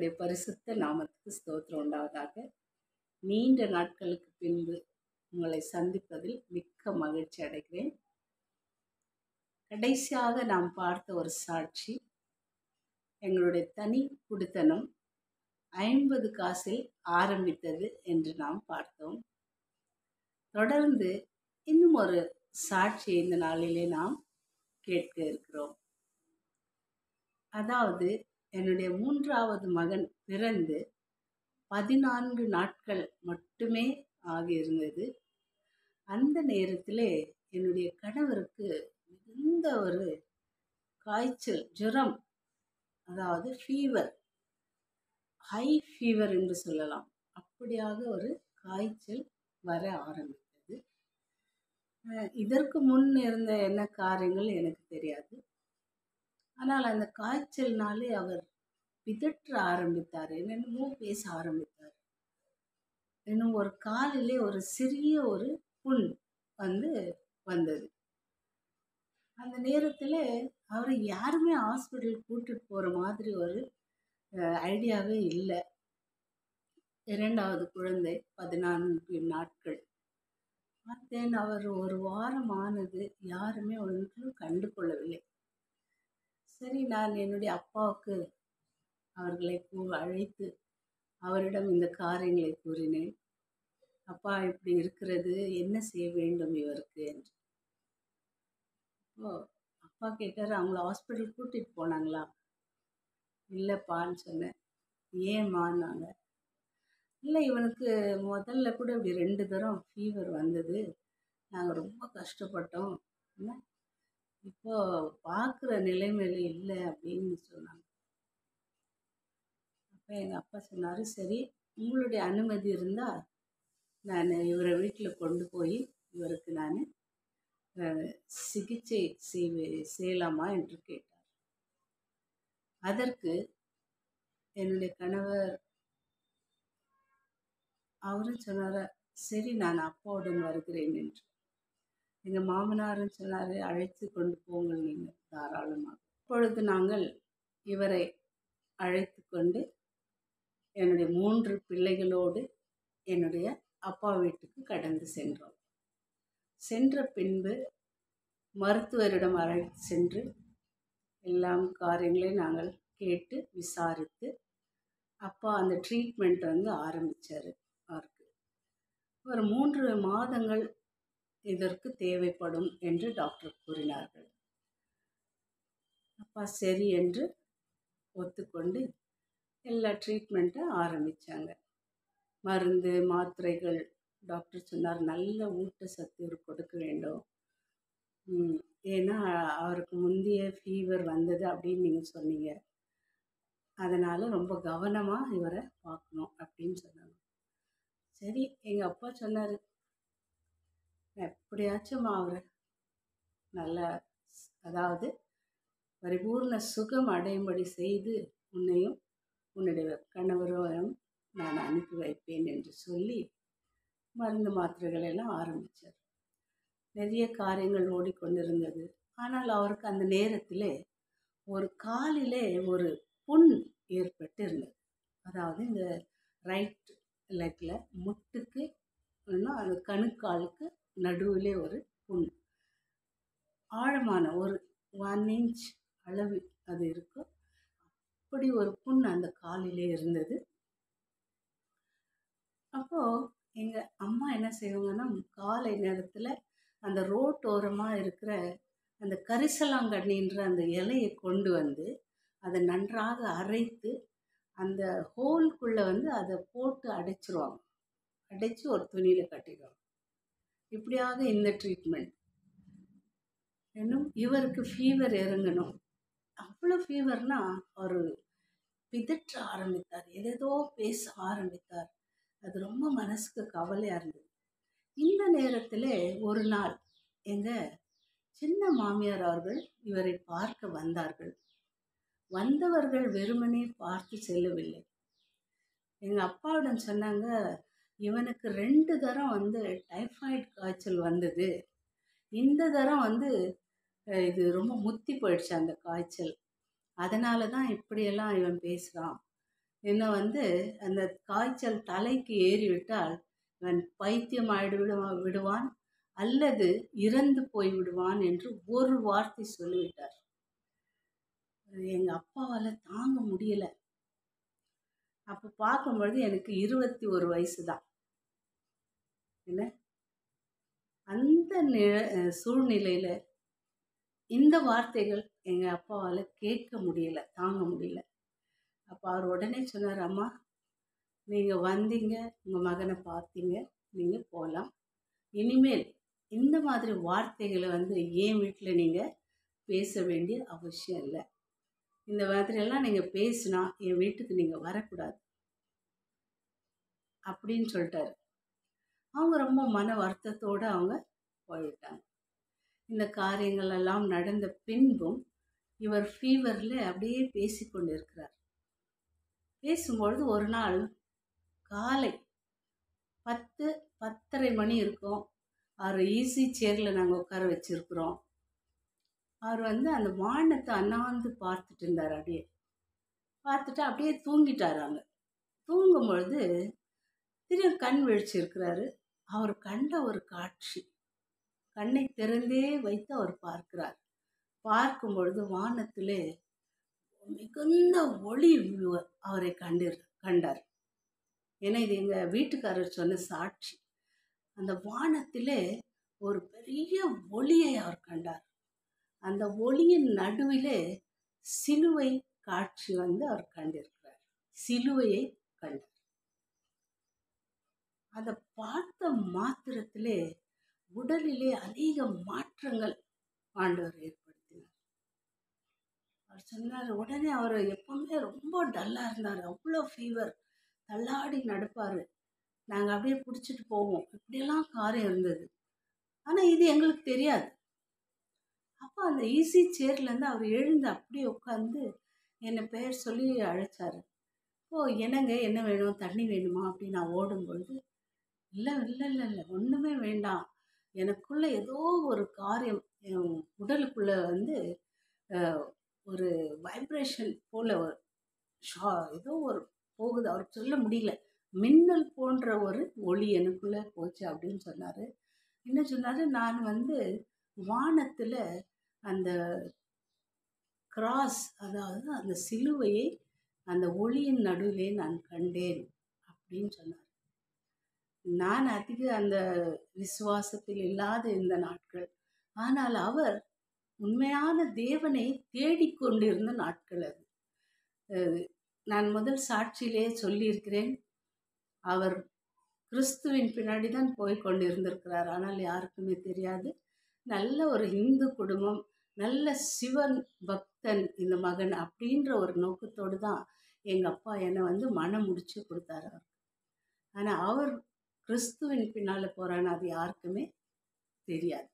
கர்த்தருடைய பரிசுத்த நாமத்துக்கு ஸ்தோத்திரம் உண்டாவதாக. நீண்ட நாட்களுக்கு பின்பு உங்களை சந்திப்பதில் மிக்க மகிழ்ச்சி அடைகிறேன். கடைசியாக நாம் பார்த்த ஒரு சாட்சி. எங்களுடைய தனி குடித்தனம் ஐம்பது காசில் ஆரம்பித்தது என்று நாம் பார்த்தோம். தொடர்ந்து இன்னும் ஒரு சாட்சி இந்த நாளிலே நாம் கேட்க இருக்கிறோம். அதாவது என்னுடைய மூன்றாவது மகன் பிறந்து பதினான்கு நாட்கள் மட்டுமே ஆகியிருந்தது. அந்த நேரத்தில் என்னுடைய கணவருக்கு மிகுந்த ஒரு காய்ச்சல் ஜுரம் அதாவது ஃபீவர் ஹை ஃபீவர் என்று சொல்லலாம். அப்படியாக ஒரு காய்ச்சல் வர ஆரம்பித்தது. இதற்கு முன் இருந்த என்ன காரியங்கள் எனக்கு தெரியாது. ஆனால் அந்த காய்ச்சல்னாலே அவர் பிதற்ற ஆரம்பித்தார். என்னென்னமோ பேச ஆரம்பித்தார். இன்னும் ஒரு காலிலே ஒரு சிறிய ஒரு புண் வந்து வந்தது. அந்த நேரத்தில் அவரை யாருமே ஹாஸ்பிட்டல் கூட்டிட்டு போகிற மாதிரி ஒரு ஐடியாவே இல்லை. இரண்டாவது குழந்தை பதினான்கு நாட்கள். பார்த்தேன் அவர் ஒரு வாரம் ஆனது யாருமே ஒன்றும் கண்டு கொள்ளவில்லை சரி நான் என்னுடைய அப்பாவுக்கு அவர்களை கூ அழைத்து அவரிடம் இந்த காரியங்களை கூறினேன். அப்பா இப்படி இருக்கிறது என்ன செய்ய வேண்டும் இவருக்கு என்று. ஓ அப்பா கேட்டார் அவங்கள ஹாஸ்பிட்டல் கூட்டிகிட்டு போனாங்களா? இல்லைப்பான்னு சொன்னேன். ஏமான்னாங்க இல்லை இவனுக்கு முதல்ல கூட இப்படி ரெண்டு தரம் ஃபீவர் வந்தது. நாங்கள் ரொம்ப கஷ்டப்பட்டோம். என்ன? இப்போ பார்க்குற நிலைமையில இல்லை அப்படின்னு சொன்னாங்க. அப்போ எங்கள் அப்பா சொன்னார் சரி உங்களுடைய அனுமதி இருந்தால் நான் இவரை வீட்டில் கொண்டு போய் இவருக்கு நான் சிகிச்சை செய்வே செய்யலாமா? என்று கேட்டார். அதற்கு என்னுடைய கணவர் அவரும் சொன்னார் சரி நான் அப்பாவுடன் வருகிறேன் என்று. எங்கள் மாமனாரும் சொன்னார் அழைத்து கொண்டு போங்கள் நீங்கள் தாராளமாக. இப்பொழுது நாங்கள் இவரை அழைத்து கொண்டு என்னுடைய மூன்று பிள்ளைகளோடு என்னுடைய அப்பா வீட்டுக்கு கடந்து சென்றோம். சென்ற பின்பு மருத்துவரிடம் அழைத்து சென்று எல்லாம் காரியங்களையும் நாங்கள் கேட்டு விசாரித்து அப்பா அந்த ட்ரீட்மெண்ட் வந்து ஆரம்பித்தார் அவருக்கு. ஒரு மூன்று மாதங்கள் இதற்கு தேவைப்படும் என்று டாக்டர் கூறினார்கள். அப்பா சரி என்று ஒத்துக்கொண்டு எல்லா ட்ரீட்மெண்ட்டும் ஆரம்பித்தாங்க மருந்து மாத்திரைகள் டாக்டர் சொன்னார் நல்ல ஊட்டச்சத்து கொடுக்க வேண்டும். ஏன்னா அவருக்கு முந்தைய ஃபீவர் வந்தது அப்படின்னு நீங்கள் சொன்னீங்க. அதனால் ரொம்ப கவனமாக இவரை பார்க்கணும் அப்படின்னு சொன்னாங்க. சரி எங்கள் அப்பா சொன்னார் எப்படியாச்சும் அவர் நல்லா அதாவது பரிபூர்ண சுகம் அடையும்படி செய்து உன்னையும் உன்னுடைய கணவரும் நான் அனுப்பி வைப்பேன் என்று சொல்லி மருந்து மாத்திரைகள் எல்லாம் ஆரம்பித்தார் நிறைய காரியங்கள் ஓடிக்கொண்டிருந்தது. ஆனால் அவருக்கு அந்த நேரத்தில் ஒரு காலிலே ஒரு புண் ஏற்பட்டு இருந்தது அதாவது இந்த ரைட் லெக்கில் முட்டுக்கு அந்த கணுக்காலுக்கு நடுவிலே ஒரு புண். ஆழமான ஒரு ஒன் இன்ச் அளவு அது இருக்கும். அப்படி ஒரு புண் அந்த காலிலே இருந்தது. அப்போது எங்கள் அம்மா என்ன செய்வாங்கன்னா காலை நேரத்தில் அந்த ரோட்டோரமாக இருக்கிற அந்த கரிசலாங்கண்ணின்ற அந்த இலையை கொண்டு வந்து அதை நன்றாக அரைத்து அந்த ஹோல்குள்ளே வந்து அதை போட்டு அடைச்சிருவாங்க. அடைச்சி ஒரு துணியில் கட்டிடுவாங்க. இப்படியாக இந்த ட்ரீட்மெண்ட் இன்னும் இவருக்கு ஃபீவர் இறங்கணும். அவ்வளோ ஃபீவர்னால் அவர் பிதற்ற ஆரம்பித்தார். ஏதேதோ பேச ஆரம்பித்தார். அது ரொம்ப மனசுக்கு கவலையாக இருந்தது. இந்த நேரத்தில் ஒரு நாள் எங்கள் சின்ன மாமியார் அவர்கள் இவரை பார்க்க வந்தார்கள். வந்தவர்கள் வெறுமனே பார்த்து செல்லவில்லை. எங்கள் அப்பாவிடம் சொன்னாங்க இவனுக்கு ரெண்டு தரம் வந்து டைஃபாய்டு காய்ச்சல் வந்தது. இந்த தரம் வந்து இது ரொம்ப முத்தி போயிடுச்சு அந்த காய்ச்சல். அதனால தான் இப்படியெல்லாம் இவன் பேசுகிறான் என்னை வந்து அந்த காய்ச்சல் தலைக்கு ஏறிவிட்டால் இவன் பைத்தியம் ஆயிடு விடுவான் விடுவான் அல்லது இறந்து போய் விடுவான் என்று ஒரு வார்த்தை சொல்லிவிட்டார். எங்கள் அப்பாவால் தாங்க முடியலை. அப்போ பார்க்கும்பொழுது எனக்கு இருபத்தி ஒரு வயசு தான். என்ன? அந்த நிழ சூழ்நிலையில் இந்த வார்த்தைகள் எங்கள் அப்பாவால் கேட்க முடியல தாங்க முடியல. அப்போ அவர் உடனே சொன்னார் அம்மா நீங்கள் வந்தீங்க உங்கள் மகனை பார்த்தீங்க நீங்கள் போகலாம் இனிமேல் இந்த மாதிரி வார்த்தைகளை வந்து என் வீட்டில் நீங்கள் பேச வேண்டிய அவசியம் இல்லை. இந்த மாதிரியெல்லாம் நீங்கள் பேசினா என் வீட்டுக்கு நீங்கள் வரக்கூடாது. அப்படின்னு சொல்லிட்டாரு. அவங்க ரொம்ப மன வருத்தத்தோடு அவங்க போயிட்டாங்க இந்த காரியங்கள் எல்லாம் நடந்த பின்பும் இவர் ஃபீவரில் அப்படியே பேசி கொண்டு இருக்கிறார் பேசும்பொழுது ஒரு நாள் காலை பத்து பத்தரை மணி இருக்கும். அவர் ஈஸி சேரில் நாங்கள் உட்கார வச்சுருக்குறோம். அவர் வந்து அந்த வானத்தை அண்ணாந்து பார்த்துட்டு இருந்தார் அப்படியே. பார்த்துட்டு அப்படியே தூங்கிட்டார் தூங்கும் பொழுது திரும்ப கண் விழிச்சிருக்கிறாரு. அவர் கண்ட ஒரு காட்சி. கண்ணை திறந்தே வைத்து அவர் பார்க்கிறார். பார்க்கும் பொழுது வானத்திலே மிகுந்த ஒளி அவரை கண்டிரு கண்டார். ஏன்னா இது எங்கள் வீட்டுக்காரர் சொன்ன சாட்சி. அந்த வானத்திலே ஒரு பெரிய ஒளியை அவர் கண்டார். அந்த ஒளியின் நடுவிலே சிலுவை காட்சி வந்து அவர் கண்டிருக்கிறார். சிலுவையை கண்டார். அதை பார்த்த மாத்திரத்திலே உடலிலே அநேக மாற்றங்கள் ஆண்டவர் ஏற்படுத்தினார். அவர் சொன்னார் உடனே அவர் எப்பவுமே ரொம்ப டல்லாக இருந்தார் அவ்வளோ ஃபீவர் தள்ளாடி நடப்பார். நாங்கள் அப்படியே பிடிச்சிட்டு போவோம். இப்படியெல்லாம் காரியம் இருந்தது. ஆனால் இது எங்களுக்கு தெரியாது. அப்போ அந்த ஈஸி சேர்லேருந்து அவர் எழுந்து அப்படியே உட்காந்து என்னை பெயர் சொல்லி அழைச்சார். ஓ என்னங்க என்ன வேணும்? தண்ணி வேணுமா? அப்படின்னு நான் ஓடும்பொழுது இல்லை இல்லை இல்லை இல்லை. ஒன்றுமே வேண்டாம். எனக்குள்ளே ஏதோ ஒரு காரியம் என் உடலுக்குள்ளே வந்து ஒரு வைப்ரேஷன் போல் ஒரு ஷா ஏதோ ஒரு போகுது. அவர் சொல்ல முடியல. மின்னல் போன்ற ஒரு ஒளி எனக்குள்ளே போச்சு அப்படின்னு சொன்னார். என்ன சொன்னார்? நான் வந்து வானத்தில் அந்த கிராஸ் அதாவது அந்த சிலுவையை அந்த ஒளியின் நடுவிலே நான் கண்டேன் அப்படின்னு சொன்னார். நான் அதிக அந்த விசுவாசத்தில் இல்லாத இந்த நாட்கள். ஆனால் அவர் உண்மையான தேவனை தேடிக்கொண்டிருந்த நாட்கள் அது. நான் முதல் சாட்சியிலே சொல்லியிருக்கிறேன். அவர் கிறிஸ்துவின் பின்னாடி தான் போய் கொண்டிருந்திருக்கிறார். ஆனால் யாருக்குமே தெரியாது. நல்ல ஒரு இந்து குடும்பம் நல்ல சிவன் பக்தன் இந்த மகன் அப்படின்ற ஒரு நோக்கத்தோடு தான் எங்கள் அப்பா என்னை வந்து மனம் முடிச்சு கொடுத்தாரு அவர் ஆனால் அவர் கிறிஸ்துவின் பின்னால் போகிறான்னு அது யாருக்குமே தெரியாது.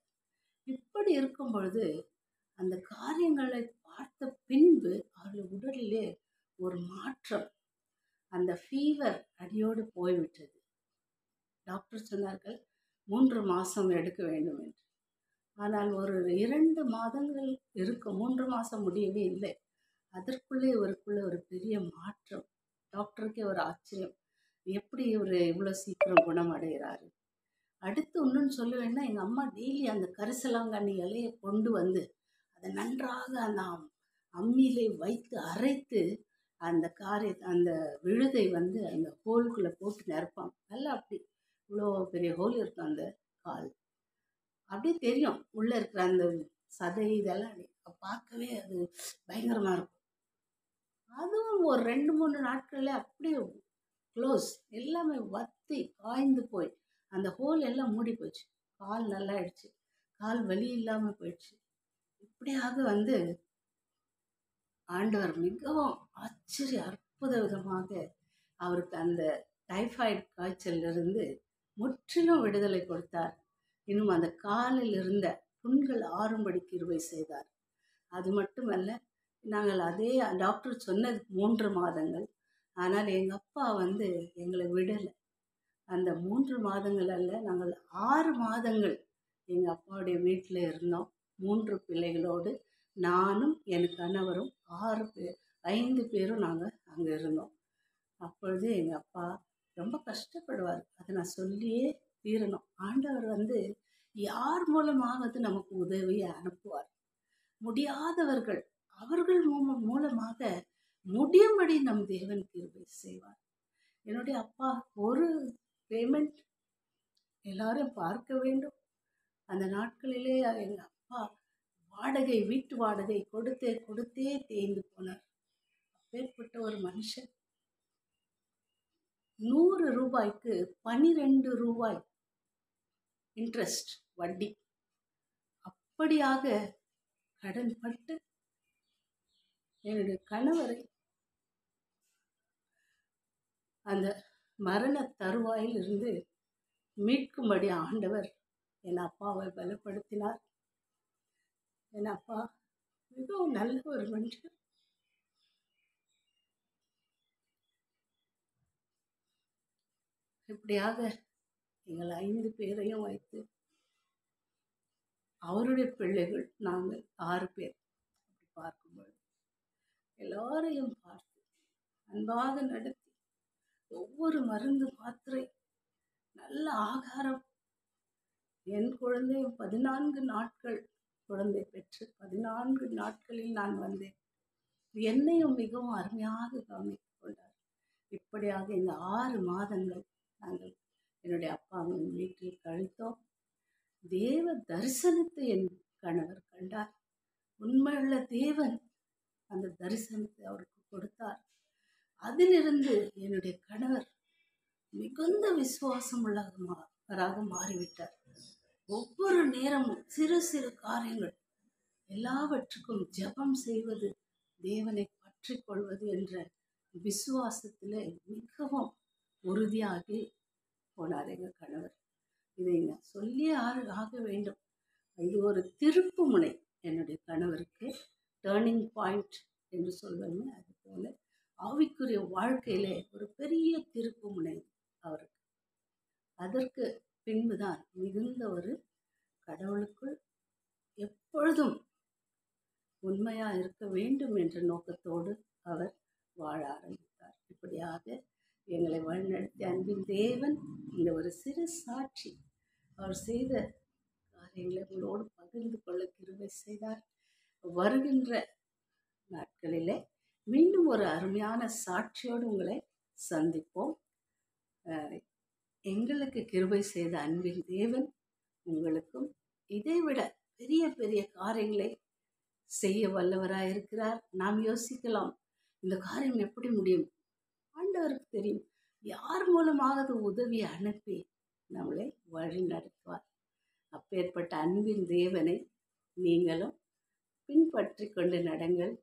இப்படி இருக்கும் பொழுது அந்த காரியங்களை பார்த்த பின்பு அவர்கள் உடலிலே ஒரு மாற்றம் அந்த ஃபீவர் அடியோடு போய்விட்டது. டாக்டர் சொன்னார்கள் மூன்று மாதம் எடுக்க வேண்டும் என்று. ஆனால் ஒரு இரண்டு மாதங்கள் இருக்கும் மூன்று மாதம் முடியவே இல்லை. அதற்குள்ளே இவருக்குள்ளே ஒரு பெரிய மாற்றம். டாக்டருக்கே ஒரு ஆச்சரியம். எப்படி இவர் இவ்வளோ சீக்கிரம் குணமடைகிறாரு? அடுத்து ஒன்றுன்னு சொல்ல எங்கள் அம்மா டெய்லி அந்த கரிசலாங்கண்ணி இலையை கொண்டு வந்து அதை நன்றாக அந்த அம்மியிலே வைத்து அரைத்து அந்த காரை அந்த விழுதை வந்து அந்த ஹோல்குள்ளே போட்டு நிரப்பாங்க. நல்லா அப்படி இவ்வளோ பெரிய ஹோல் இருக்கும் அந்த கால். அப்படியே தெரியும் உள்ளே இருக்கிற அந்த சதை இதெல்லாம் பார்க்கவே அது பயங்கரமாக இருக்கும். அதுவும் ஒரு ரெண்டு மூணு நாட்களில் அப்படியே க்ளோஸ் எல்லாமே வத்தி காய்ந்து போய் அந்த ஹோல் எல்லாம் மூடி போச்சு. கால் நல்லா ஆயிடுச்சு. கால் வலி இல்லாமல் போயிடுச்சு. இப்படியாக வந்து ஆண்டவர் மிகவும் ஆச்சரிய அற்புத விதமாக அவருக்கு அந்த டைஃபாய்டு காய்ச்சலிருந்து முற்றிலும் விடுதலை கொடுத்தார். இன்னும் அந்த காலில் இருந்த புண்கள் ஆறும்படி கிருவை செய்தார். அது மட்டுமல்ல நாங்கள் அதே டாக்டர் சொன்னது மூன்று மாதங்கள் ஆனால் எங்கள் அப்பா வந்து எங்களை விடலை. அந்த மூன்று மாதங்கள் அல்ல நாங்கள் ஆறு மாதங்கள் எங்கள் அப்பாவுடைய வீட்டில் இருந்தோம். மூன்று பிள்ளைகளோடு நானும் என் கணவரும் ஆறு பேர் ஐந்து பேரும் நாங்கள் அங்கே இருந்தோம். அப்பொழுது எங்கள் அப்பா ரொம்ப கஷ்டப்படுவார். அதை நான் சொல்லியே தீரணும். ஆண்டவர் வந்து யார் மூலமாவது நமக்கு உதவியை அனுப்புவார். முடியாதவர்கள் அவர்கள் மூ- மூலமாக முடியும்படி நம் தேவன் கிருபை செய்வார். என்னுடைய அப்பா ஒரு பேமெண்ட் எல்லாரும் பார்க்க வேண்டும். அந்த நாட்களிலே எங்கள் அப்பா வாடகை வீட்டு வாடகை கொடுத்தே கொடுத்தே தேய்ந்து போனார். அப்பேற்பட்ட ஒரு மனுஷன். நூறு ரூபாய்க்கு பனிரெண்டு ரூபாய் இன்ட்ரெஸ்ட் வட்டி. அப்படியாக கடன் பட்டு என்னுடைய கணவரை அந்த மரண தருவாயிலிருந்து மீட்கும்படி ஆண்டவர் என் அப்பாவை பலப்படுத்தினார். என் அப்பா மிகவும் நல்ல ஒரு மனுஷன் இப்படியாக எங்கள் ஐந்து பேரையும் வைத்து அவருடைய பிள்ளைகள் நாங்கள் ஆறு பேர் அப்படி பார்க்கும்பொழுது எல்லாரையும் பார்த்து அன்பாக நடத்தி ஒவ்வொரு மருந்து மாத்திரை. நல்ல ஆகாரம். என் குழந்தை பதினான்கு நாட்கள். குழந்தை பெற்று பதினான்கு நாட்களில் நான் வந்தேன். என்னையும் மிகவும் அருமையாக கவனித்துக் கொண்டார். இப்படியாக இந்த ஆறு மாதங்கள் நாங்கள் என்னுடைய அப்பாவின் வீட்டில் கழித்தோம். தேவ தரிசனத்தை என் கணவர் கண்டார். உண்மையுள்ள தேவன் அந்த தரிசனத்தை அவருக்கு கொடுத்தார். அதிலிருந்து என்னுடைய கணவர் மிகுந்த விசுவாசம் உள்ளவராக மாறிவிட்டார். ஒவ்வொரு நேரமும் சிறு சிறு காரியங்கள் எல்லாவற்றுக்கும் ஜெபம் செய்வது தேவனை பற்றி கொள்வது என்ற விசுவாசத்தில் மிகவும் உறுதியாகி போனார் எங்கள் கணவர். இதை நான் சொல்லியே ஆறு ஆக வேண்டும். இது ஒரு திருப்பு முனை என்னுடைய கணவருக்கு டேர்னிங் பாயிண்ட் என்று சொல்வது அது போல ஆவிக்குரிய வாழ்க்கையிலே ஒரு பெரிய திருப்பு முனை அவருக்கு. அதற்கு பின்புதான் மிகுந்த ஒரு கடவுளுக்குள் எப்பொழுதும் உண்மையா இருக்க வேண்டும் என்ற நோக்கத்தோடு அவர் வாழ ஆரம்பித்தார். இப்படியாக எங்களை வழிநடத்திய அன்பின் தேவன் இந்த ஒரு சிறு சாட்சி அவர் செய்த காரியங்களை உங்களோடு பகிர்ந்து கொள்ள கிருபை செய்தார். வருகின்ற நாட்களிலே மீண்டும் ஒரு அருமையான சாட்சியோடு உங்களை சந்திப்போம். எங்களுக்கு கிருபை செய்த அன்பின் தேவன் உங்களுக்கும் இதைவிட பெரிய பெரிய காரியங்களை செய்ய வல்லவராயிருக்கிறார் நாம் யோசிக்கலாம் இந்த காரியம் எப்படி முடியும்? ஆண்டவருக்கு தெரியும். யார் மூலமாக உதவி அனுப்பி நம்மளை வழி நடத்துவார். அப்பேற்பட்ட அன்பின் தேவனை நீங்களும் பின்பற்றி கொண்டு நடங்கள்.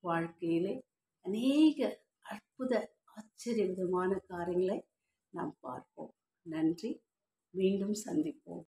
வாழ்க்கையிலே அநேக அற்புத ஆச்சரிய விதமான காரியங்களை நாம் பார்ப்போம். நன்றி. மீண்டும் சந்திப்போம்.